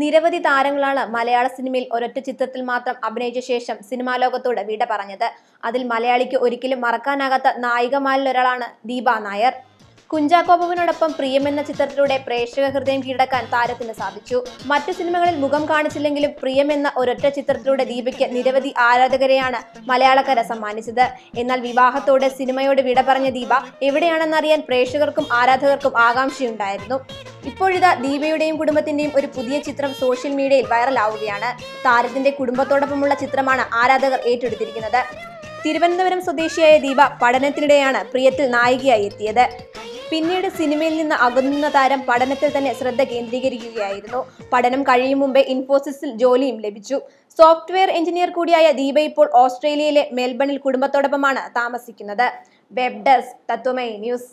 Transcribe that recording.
നിരവധി താരങ്ങളാണ് മലയാള സിനിമയിൽ ഒരൊറ്റ ചിത്രത്തിൽ മാത്രം അഭിനയിച്ച ശേഷം സിനിമാ ലോകത്തോട് വിട പറഞ്ഞത്. അതിൽ മലയാളിക്ക് ഒരിക്കലും മറക്കാനാകാത്ത നായികമാരിലൊരാളാണ് ദീപ നായർ. കുഞ്ചാക്കോബുവിനോടൊപ്പം പ്രിയം എന്ന ചിത്രത്തിലൂടെ പ്രേക്ഷക ഹൃദയം കീഴടക്കാൻ താരത്തിന് സാധിച്ചു. മറ്റു സിനിമകളിൽ മുഖം കാണിച്ചില്ലെങ്കിലും പ്രിയം എന്ന ഒരൊറ്റ ചിത്രത്തിലൂടെ ദീപയ്ക്ക് നിരവധി ആരാധകരെയാണ് മലയാളക്കര സമ്മാനിച്ചത്. എന്നാൽ വിവാഹത്തോടെ സിനിമയോട് വിട പറഞ്ഞ ദീപ എവിടെയാണെന്നറിയാൻ പ്രേക്ഷകർക്കും ആരാധകർക്കും ആകാംക്ഷയുണ്ടായിരുന്നു. ഇപ്പോഴിതാ ദീപയുടെയും കുടുംബത്തിന്റെയും ഒരു പുതിയ ചിത്രം സോഷ്യൽ മീഡിയയിൽ വൈറലാവുകയാണ്. താരത്തിന്റെ കുടുംബത്തോടൊപ്പമുള്ള ചിത്രമാണ് ആരാധകർ ഏറ്റെടുത്തിരിക്കുന്നത്. തിരുവനന്തപുരം സ്വദേശിയായ ദീപ പഠനത്തിനിടെയാണ് പ്രിയത്തിൽ നായികയായി എത്തിയത്. പിന്നീട് സിനിമയിൽ നിന്ന് അകന്നുന്ന താരം പഠനത്തിൽ തന്നെ ശ്രദ്ധ കേന്ദ്രീകരിക്കുകയായിരുന്നു. പഠനം കഴിയും മുമ്പേ ഇൻഫോസിസിൽ ജോലിയും ലഭിച്ചു. സോഫ്റ്റ്വെയർ എഞ്ചിനീയർ കൂടിയായ ദീപ ഇപ്പോൾ ഓസ്ട്രേലിയയിലെ മെൽബണിൽ കുടുംബത്തോടൊപ്പമാണ് താമസിക്കുന്നത്. Web desk Tatwamayi news.